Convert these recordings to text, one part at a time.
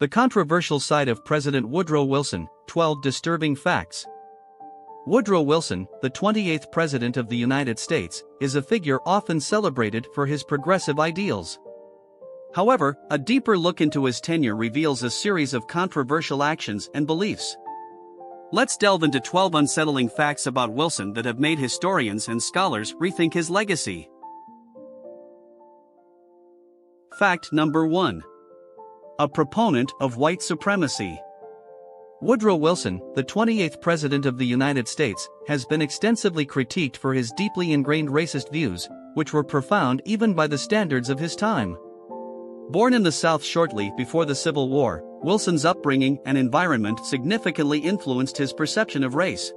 The controversial side of President Woodrow Wilson 12 disturbing facts. Woodrow Wilson, the 28th President of the United States, is a figure often celebrated for his progressive ideals. However, a deeper look into his tenure reveals a series of controversial actions and beliefs. Let's delve into 12 unsettling facts about Wilson that have made historians and scholars rethink his legacy. Fact number 1 A proponent of white supremacy. Woodrow Wilson, the 28th President of the United States, has been extensively critiqued for his deeply ingrained racist views, which were profound even by the standards of his time. Born in the South shortly before the Civil War, Wilson's upbringing and environment significantly influenced his perception of race.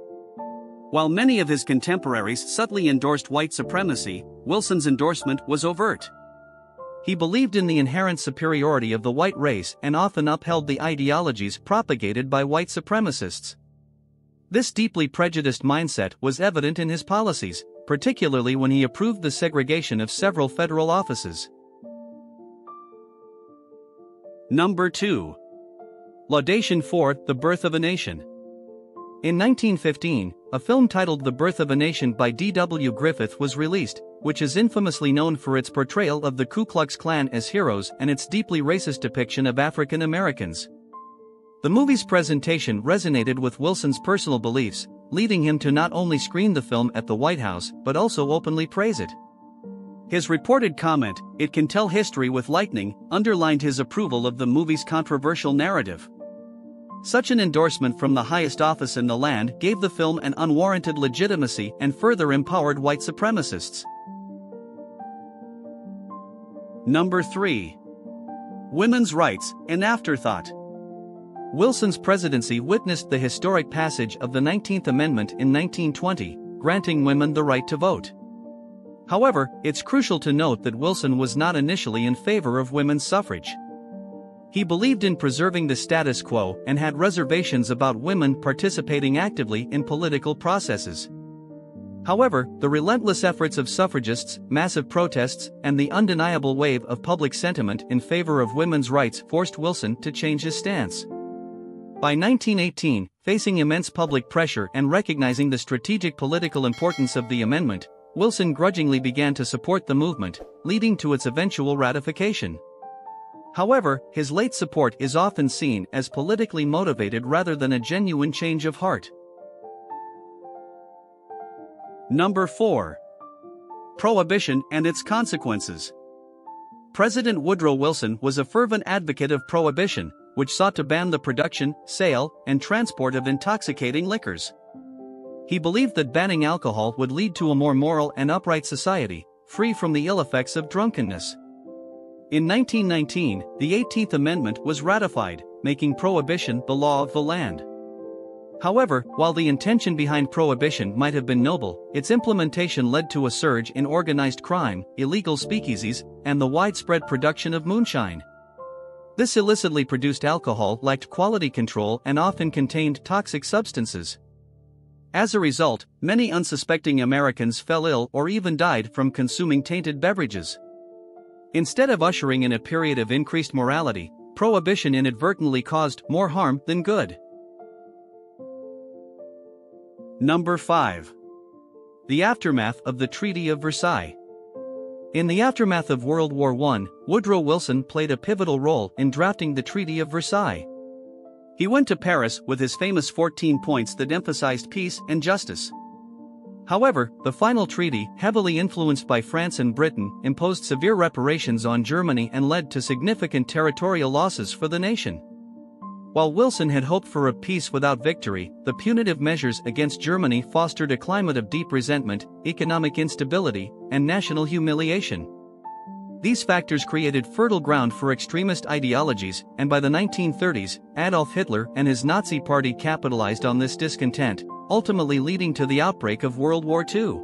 While many of his contemporaries subtly endorsed white supremacy, Wilson's endorsement was overt. He believed in the inherent superiority of the white race and often upheld the ideologies propagated by white supremacists. This deeply prejudiced mindset was evident in his policies, particularly when he approved the segregation of several federal offices. Number 2. Laudation for The Birth of a Nation. In 1915, a film titled The Birth of a Nation by D.W. Griffith was released, which is infamously known for its portrayal of the Ku Klux Klan as heroes and its deeply racist depiction of African Americans. The movie's presentation resonated with Wilson's personal beliefs, leading him to not only screen the film at the White House but also openly praise it. His reported comment, it can tell history with lightning, underlined his approval of the movie's controversial narrative. Such an endorsement from the highest office in the land gave the film an unwarranted legitimacy and further empowered white supremacists. Number 3. Women's Rights, an Afterthought. Wilson's presidency witnessed the historic passage of the 19th Amendment in 1920, granting women the right to vote. However, it's crucial to note that Wilson was not initially in favor of women's suffrage. He believed in preserving the status quo and had reservations about women participating actively in political processes. However, the relentless efforts of suffragists, massive protests, and the undeniable wave of public sentiment in favor of women's rights forced Wilson to change his stance. By 1918, facing immense public pressure and recognizing the strategic political importance of the amendment, Wilson grudgingly began to support the movement, leading to its eventual ratification. However, his late support is often seen as politically motivated rather than a genuine change of heart. Number 4. Prohibition and its consequences. President Woodrow Wilson was a fervent advocate of prohibition, which sought to ban the production, sale, and transport of intoxicating liquors. He believed that banning alcohol would lead to a more moral and upright society, free from the ill effects of drunkenness. In 1919, the 18th Amendment was ratified, making prohibition the law of the land. However, while the intention behind prohibition might have been noble, its implementation led to a surge in organized crime, illegal speakeasies, and the widespread production of moonshine. This illicitly produced alcohol lacked quality control and often contained toxic substances. As a result, many unsuspecting Americans fell ill or even died from consuming tainted beverages. Instead of ushering in a period of increased morality, prohibition inadvertently caused more harm than good. Number 5. The Aftermath of the Treaty of Versailles. In the aftermath of World War I, Woodrow Wilson played a pivotal role in drafting the Treaty of Versailles. He went to Paris with his famous 14 points that emphasized peace and justice. However, the final treaty, heavily influenced by France and Britain, imposed severe reparations on Germany and led to significant territorial losses for the nation. While Wilson had hoped for a peace without victory, the punitive measures against Germany fostered a climate of deep resentment, economic instability, and national humiliation. These factors created fertile ground for extremist ideologies, and by the 1930s, Adolf Hitler and his Nazi party capitalized on this discontent, ultimately leading to the outbreak of World War II.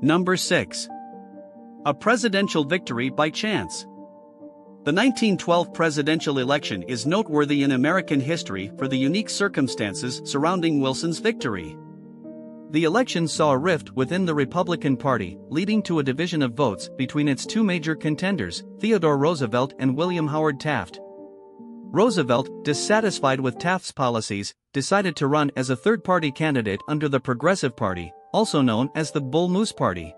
Number 6. A presidential victory by chance. The 1912 presidential election is noteworthy in American history for the unique circumstances surrounding Wilson's victory. The election saw a rift within the Republican Party, leading to a division of votes between its two major contenders, Theodore Roosevelt and William Howard Taft. Roosevelt, dissatisfied with Taft's policies, decided to run as a third party candidate under the Progressive Party, also known as the Bull Moose Party.